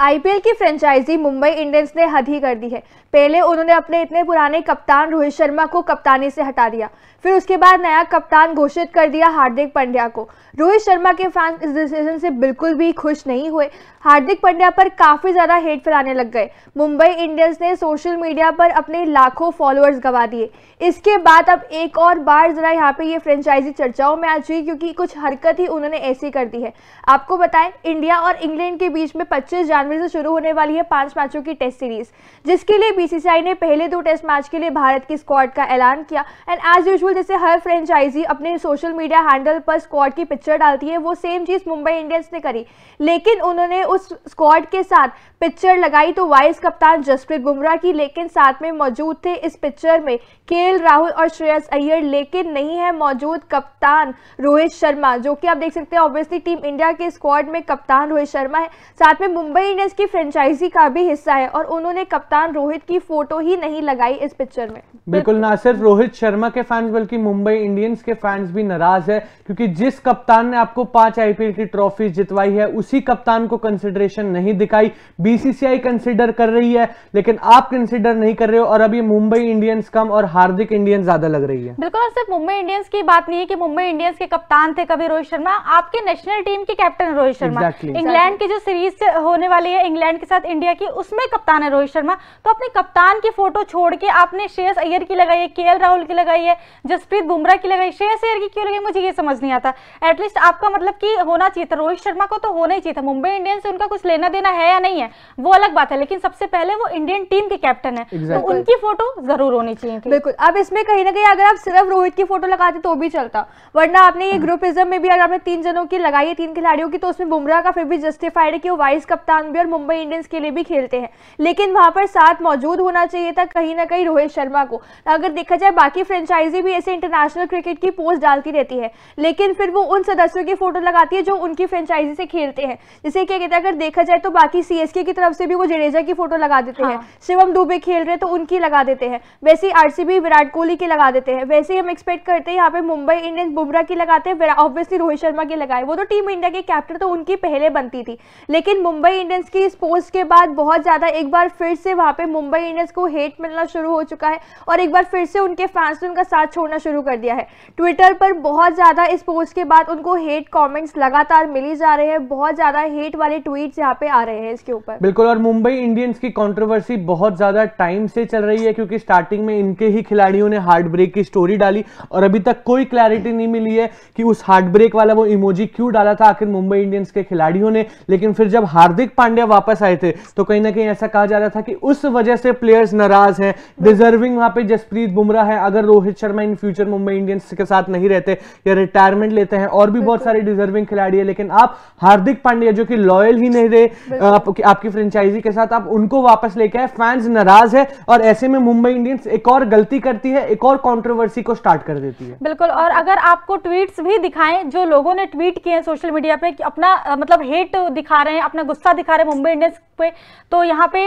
IPL की franchise Mumbai Indians ने हद ही कर दी है। पहले उन्होंने अपने इतने पुराने कप्तान रोहित शर्मा को कप्तानी से हटा दिया। फिर उसके बाद नया कप्तान घोषित कर दिया हार्दिक पांड्या को। रोहित शर्मा के फैंस इस डिसीज़न से बिल्कुल भी खुश नहीं हुए। हार्दिक पांड्या पर काफ़ी ज़्यादा हेट फैलाने लग गए। मुंबई इंडियंस ने सोशल मीडिया पर अपने लाखों फॉलोअर्स गवा दिए। इसके बाद अब एक और बार ज़रा यहाँ पे ये फ्रेंचाइजी चर्चाओं में आ चुकी क्योंकि कुछ हरकत ही उन्होंने ऐसी कर दी है। आपको बताएँ, इंडिया और इंग्लैंड के बीच में पच्चीस जनवरी से शुरू होने वाली है पाँच मैचों की टेस्ट सीरीज़ जिसके लिए बीसीसीआई ने पहले दो टेस्ट मैच के लिए भारत की स्क्वाड का ऐलान किया। एंड एज यूजल जैसे हर फ्रेंचाइजी अपने सोशल मीडिया हैंडल पर स्क्वाड की पिक्चर डालती है, वो सेम चीज़ मुंबई इंडियंस ने करी। लेकिन उन्होंने उस स्क्वाड के साथ पिक्चर लगाई तो वाइस कप्तान जसप्रीत बुमराह की, लेकिन साथ में मौजूद थे इस पिक्चर में के राहुल और श्रेयस अय्यर, लेकिन नहीं है मौजूद कप्तान रोहित शर्मा, जो कि आप देख सकते हैं ऑब्वियसली टीम इंडिया के स्क्वाड में कप्तान रोहित शर्मा है। साथ में मुंबई इंडियंस की फ्रेंचाइजी का भी हिस्सा है और उन्होंने कप्तान रोहित की फ़ोटो ही नहीं लगाई इस पिक्चर में। बिल्कुल ना सिर्फ़ रोहित शर्मा के फैंस बल्कि मुंबई इंडियंस के फैंस भी नाराज़ है क्योंकि जिस कप्तान ने आपको पाँच आईपीएल की ट्रॉफी जितवाई है उसी कप्तान को कंसिडरेशन नहीं दिखाई। बीसीसीआई कंसिडर कर रही है लेकिन आप कंसिडर नहीं कर रहे हो और अभी मुंबई इंडियंस कम और हार्दिक इंडियंस ज़्यादा लग रही है। बिल्कुल सिर्फ़ मुंबई इंडियंस की बात नहीं है कि मुंबई इंडियंस के कप्तान थे कभी रोहित शर्मा आपके नेशनल टीम के कैप्टन रोहित शर्मा। इंग्लैंड की जो सीरीज़ होने वाली है इंग्लैंड के साथ इंडिया की उसमें कप्तान है रोहित शर्मा। तो अपने कप्तान की फ़ोटो छोड़ के आपने श्रेयस अय्यर की लगाई है केएल राहुल की लगाई है जसप्रीत बुमराह की लगाई श्रेयस अय्यर की क्यों लगाई मुझे ये समझ नहीं आता। एटलीस्ट आपका मतलब कि होना चाहिए था रोहित शर्मा को तो होना ही चाहिए था। मुंबई इंडियंस से उनका कुछ लेना देना है या नहीं है वो अलग बात है लेकिन सबसे पहले वो इंडियन टीम के कैप्टन है। exactly. तो उनकी फ़ोटो ज़रूर होनी चाहिए थी। बिल्कुल। अब इसमें कहीं ना कहीं अगर आप सिर्फ़ रोहित की फ़ोटो लगाते तो भी चलता वरना आपने ये ग्रुपिज्म में भी अगर आपने तीन जनों की लगाई है तीन खिलाड़ियों की तो उसमें बुमराह का फिर भी जस्टिफाइड है कि वो वाइस कप्तान भी और मुंबई इंडियंस के लिए भी खेलते हैं। लेकिन वहाँ पर साथ मौजूद होना चाहिए था कहीं ना कहीं रोहित शर्मा को। अगर देखा जाए बाकी फ्रेंचाइजी भी ऐसे इंटरनेशनल क्रिकेट की पोस्ट डालती रहती है लेकिन फिर वो उन सदस्यों की फ़ोटो लगाती है जो उनकी फ्रेंचाइजी से खेलते हैं। जैसे क्या कहते हैं अगर देखा जाए तो बाकी सीएसके की तरफ़ से भी वो जडेजा की फ़ोटो लगा देते हाँ। हैं। शिवम दुबे खेल रहे तो उनकी लगा देते हैं। वैसे आरसीबी विराट कोहली की लगा देते हैं। वैसे हम एक्सपेक्ट करते हैं यहाँ पे मुंबई इंडियंस बुमराह की लगाते हैं। ऑब्वियसली रोहित शर्मा की लगाए। वो तो टीम इंडिया के कैप्टन तो उनकी पहले बनती थी। लेकिन मुंबई इंडियंस की इस पोस्ट के बाद बहुत ज़्यादा एक बार फिर से वहाँ पे मुंबई इंडियंस को हेट मिलना शुरू हो चुका है और एक बार फिर से उनके फैंस ने उनका साथ छोड़ना शुरू कर दिया है। ट्विटर पर बहुत ज़्यादा इस पोस्ट के बाद उनको हेट कॉमेंट्स लगातार मिली जा रहे हैं। बहुत ज़्यादा हेट वाले ट्वीट यहाँ पे आ रहे हैं इसके ऊपर। बिल्कुल, और मुंबई इंडियंस की कंट्रोवर्सी बहुत ज़्यादा टाइम से चल रही है क्योंकि स्टार्टिंग में इनके ही खिलाड़ियों ने हार्ट ब्रेक की स्टोरी डाली और अभी तक कोई क्लैरिटी नहीं मिली है कि उस हार्ट ब्रेक वाला वो इमोजी क्यों डाला था। आखिर मुंबई इंडियंस के खिलाड़ियों ने, लेकिन फिर जब हार्दिक पांड्या वापस आए थे तो कहीं ना कहीं ऐसा कहा जा रहा था कि उस वजह से प्लेयर्स नाराज़ हैं। डिजर्विंग वहाँ पे जसप्रीत बुमराह है। अगर Rohit Sharma in future Mumbai Indians के साथ नहीं रहते या रिटायरमेंट लेते हैं और भी बहुत सारे डिजर्विंग खिलाड़ी है लेकिन आप हार्दिक पांड्या जो कि लॉयल ही नहीं रहे आप, आपकी फ्रेंचाइजी के साथ आप उनको वापस लेके आए फैंस नाराज़ है और ऐसे में मुंबई इंडियंस एक और गलती करती है एक और कॉन्ट्रोवर्सी को स्टार्ट कर देती है। बिल्कुल और अगर आपको ट्वीट्स भी दिखाएँ जो लोगों ने ट्वीट किए हैं सोशल मीडिया पे अपना मतलब हेट दिखा रहे हैं अपना गुस्सा दिखा रहे हैं मुंबई इंडियंस पे तो यहाँ पे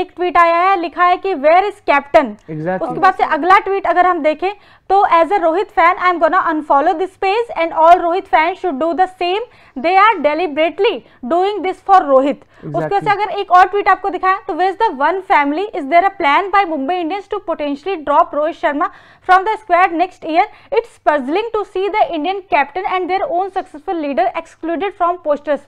एक ट्वीट आया है लिखा है कि वेयर इज़ कैप्टन उसके बाद से अगला ट्वीट अगर हम देखें तो as a Rohit fan I am gonna unfollow this page and all Rohit fan should do the same they are deliberately doing this for Rohit उसके से अगर एक और ट्वीट आपको दिखाया तो was the one family is there a plan by Mumbai Indians to potentially drop Rohit Sharma from the squad next year it's puzzling to see the Indian captain and their own successful leader excluded from posters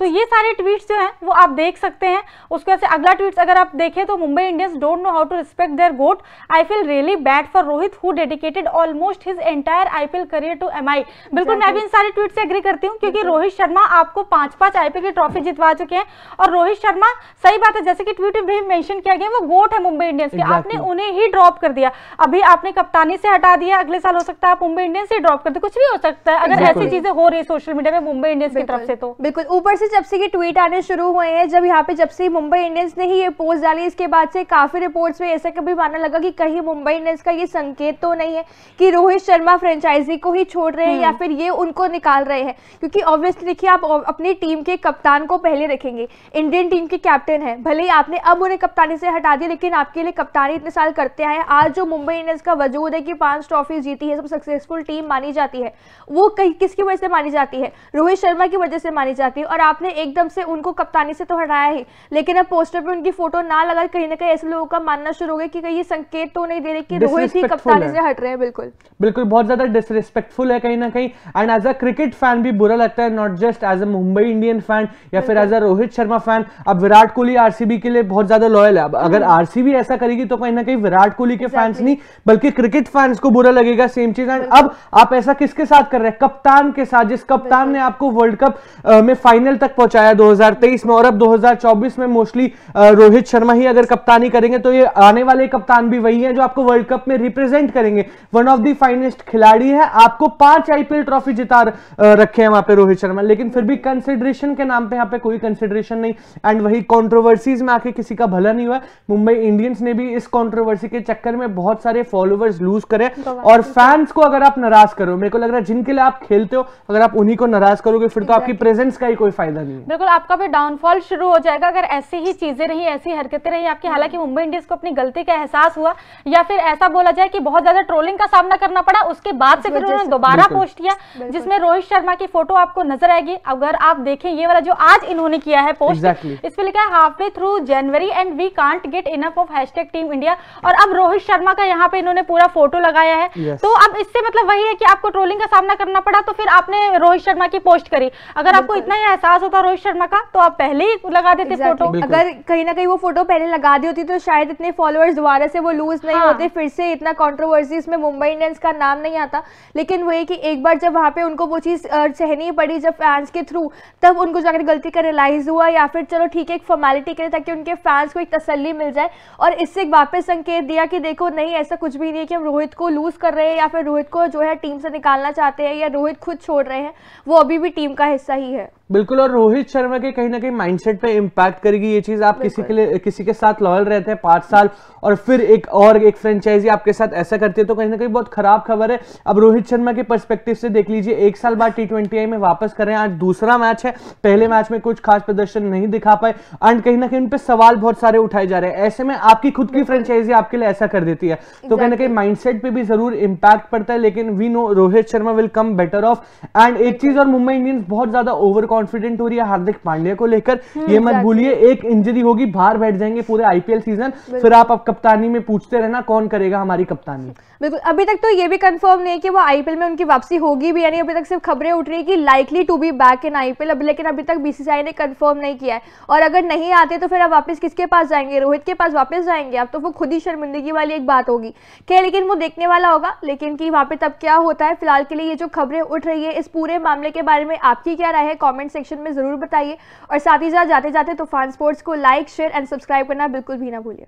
तो ये सारे tweets जो हैं वो आप देख सकते हैं। उसके बाद से अगला ट्वीट्स अगर आप देखें तो Mumbai Indians don't know how to respect their GOAT I feel really bad for Rohit who dedicated almost his entire IPL career to MI बिल्कुल मैं भी इन सारे ट्वीट से एग्री करती हूँ क्योंकि रोहित शर्मा आपको पाँच पाँच आईपीएल की ट्रॉफी जितवा चुके हैं और रोहित शर्मा सही बात है जैसे कि ट्वीट में भी मेंशन किया गया वो गोट है मुंबई इंडियंस के। आपने उन्हें ही ड्रॉप कर दिया। अभी आपने कप्तानी से हटा दिया अगले साल हो सकता है आप मुंबई इंडियंस से ड्रॉप कर दे कुछ भी हो सकता है अगर ऐसी चीज़ें हो रही है सोशल मीडिया में मुंबई इंडियंस की तरफ़ से तो। बिल्कुल ऊपर से जब से ये ट्वीट आने शुरू हुए हैं जब यहाँ पे जब से मुंबई इंडियंस ने ही ये पोस्ट डाली इसके बाद से काफ़ी रिपोर्ट्स में ऐसा कभी माना लगा कि कहीं मुंबई इंडियंस का ये संकेत तो नहीं है। कि रोहित शर्मा फ्रेंचाइजी को ही छोड़ रहे हैं या फिर ये उनको निकाल रहे हैं। क्योंकि ऑब्वियसली देखिए आप अपनी टीम के कप्तान को पहले रखेंगे। इंडियन टीम के कैप्टन है। भले ही आपने अब उन्हें कप्तानी से हटा दिया लेकिन आपके लिए कप्तानी इतने साल करते आए आज जो मुंबई इंडियंस का वजूद है कि पाँच ट्रॉफी जीती है सब सक्सेसफुल टीम मानी जाती है। वो कहीं किसकी वजह से मानी जाती है? रोहित शर्मा की वजह से मानी जाती है। और आपने एकदम से उनको कप्तानी से तो हटाया ही। लेकिन अब पोस्टर पर उनकी फ़ोटो ना लगा कहीं ना कहीं ऐसे लोगों का मानना शुरू हो गया कि कहीं ये संकेत तो नहीं दे रहे कि रोहित ही। कप्तानी से हट रहे हैं बिल्कुल। बिल्कुल बहुत ज़्यादा डिसरिस्पेक्टफुल है कहीं ना कहीं। And as a cricket fan भी बुरा लगता है not just as a Mumbai Indian fan या फिर as a Rohit Sharma fan अब विराट कोहली आरसीबी के लिए बहुत ज़्यादा लॉयल है। अब अगर आरसीबी हम्म। ऐसा करेगी तो कहीं ना कहीं विराट कोहली के फैंस नहीं बल्कि क्रिकेट फैंस को बुरा लगेगा सेम चीज़। एंड अब आप ऐसा किसके साथ कर रहे हैं? कप्तान के साथ जिस कप्तान ने आपको वर्ल्ड कप में फाइनल तक पहुँचाया 2023 में और अब 2024 में मोस्टली रोहित शर्मा ही अगर कप्तानी करेंगे तो ये आने वाले कप्तान भी वही है जो आपको वर्ल्ड कप में रिप्रेजेंट करेंगे। वन ऑफ़ द फाइनेस्ट खिलाड़ी है। आपको पाँच आईपीएल ट्रॉफी जिता रखे हैं वहाँ पे रोहित शर्मा। लेकिन फिर भी कंसिडरेशन के नाम पे यहाँ पे कोई कंसिडरेशन नहीं। एंड वही कॉन्ट्रोवर्सीज में आके किसी का भला नहीं हुआ। मुंबई इंडियंस ने भी इस कॉन्ट्रोवर्सी के चक्कर में बहुत सारे फॉलोवर्स लूज करे। और फैंस को अगर आप नाराज़ करो मेरे को लग रहा है जिनके लिए आप खेलते हो अगर आप उन्हीं को नाराज़ करोगे फिर तो आपकी प्रेजेंस का ही कोई फ़ायदा नहीं बिल्कुल आपका भी डाउनफॉल शुरू हो जाएगा। अगर ऐसी ही चीज़ें रही ऐसी हरकतें रही आपकी हालाँकि मुंबई इंडियंस को अपनी गलती का एहसास हुआ या फिर ऐसा बोला जाए कि बहुत ज़्यादा ट्रोलिंग का सामना करना पड़ा। उसके बाद से फिर उन्होंने दोबारा पोस्ट किया जिसमें रोहित शर्मा की फ़ोटो आपको नज़र आएगी। अगर आप देखें ये वाला जो आज इन्होंने किया है पोस्ट exactly. इस पे लिखा है half way through January and we can't get enough of hashtag team India और अब रोहित शर्मा का यहाँ पे इन्होंने पूरा फ़ोटो लगाया है। Yes. तो अब इससे मतलब वही है कि आपको ट्रोलिंग का सामना करना पड़ा तो फिर आपने रोहित शर्मा की पोस्ट करी। अगर आपको इतना ही एहसास होता रोहित शर्मा का तो आप पहले ही लगा देते फ़ोटो अगर कहीं ना कहीं वो फ़ोटो पहले लगा दी होती तो शायद इतने फॉलोअर्स दोबारा से वो लूज नहीं हाँ। होते फिर से इतना कॉन्ट्रोवर्सी इसमें मुंबई इंडियंस का नाम नहीं आता, लेकिन वही कि एक बार जब वहाँ पे उनको वो चीज़ सहनी पड़ी जब फैंस के थ्रू तब उनको जाकर गलती का रियलाइज़ हुआ या फिर चलो ठीक है, एक फॉर्मेलिटी करें ताकि उनके फैंस को एक तसली मिल जाए। और इससे एक वापस संकेत दिया कि देखो, नहीं, ऐसा कुछ भी नहीं है कि हम रोहित को लूज कर रहे हैं या फिर रोहित को जो है टीम से निकालना चाहते हैं या रोहित खुद छोड़ रहे हैं, वो अभी भी टीम का हिस्सा ही है। बिल्कुल और रोहित शर्मा के कहीं ना कहीं माइंडसेट पे इम्पैक्ट करेगी ये चीज़। आप किसी के लिए किसी के साथ लॉयल रहते हैं पाँच साल और फिर एक और एक फ्रेंचाइजी आपके साथ ऐसा करती है तो कहीं ना कहीं बहुत खराब खबर है। अब रोहित शर्मा के परस्पेक्टिव से देख लीजिए एक साल बाद टी ट्वेंटी में वापस कर रहे हैं आज दूसरा मैच है। पहले मैच में कुछ खास प्रदर्शन नहीं दिखा पाए एंड कहीं ना कहीं उन पर सवाल बहुत सारे उठाए जा रहे हैं। ऐसे में आपकी खुद की फ्रेंचाइजी आपके लिए ऐसा कर देती है। तो कहीं ना कहीं माइंडसेट पे भी ज़रूर इंपैक्ट पड़ता है लेकिन we know Rohit Sharma will come better off and एक चीज़ और मुंबई इंडियंस बहुत ज़्यादा ओवर कॉन्फिडेंट हो रही है हार्दिक पांड्या को लेकर। हम्म, ये मत भूलिए एक इंजरी होगी बाहर बैठ जाएँगे पूरे आईपीएल सीज़न फिर आप अब कप्तानी में पूछते रहना कौन करेगा हमारी कप्तानी? बिल्कुल, अभी तक तो ये भी कंफर्म नहीं है कि वो आईपीएल में उनकी वापसी होगी भी यानी अभी तक सिर्फ़ खबरें उठ रही है कि likely to be back in IPL अब, लेकिन अभी तक बीसीसीआई ने कंफर्म नहीं किया है। और अगर नहीं आते तो फिर अब वापस किसके पास जाएँगे? रोहित के पास वापस जाएँगे? अब तो वो खुद ही शर्मिंदगी वाली एक बात होगी। क्या लेकिन वो देखने वाला होगा। लेकिन कि वहाँ पे तब क्या होता है, फ़िलहाल के लिए ये जो खबरें उठ रही है, इस पूरे मामले के बारे में आपकी क्या राय है कॉमेंट सेक्शन में ज़रूर बताइए। और साथ ही साथ जाते जाते तूफ़ान स्पोर्ट्स को लाइक शेयर एंड सब्सक्राइब करना बिल्कुल भी ना भूलिए।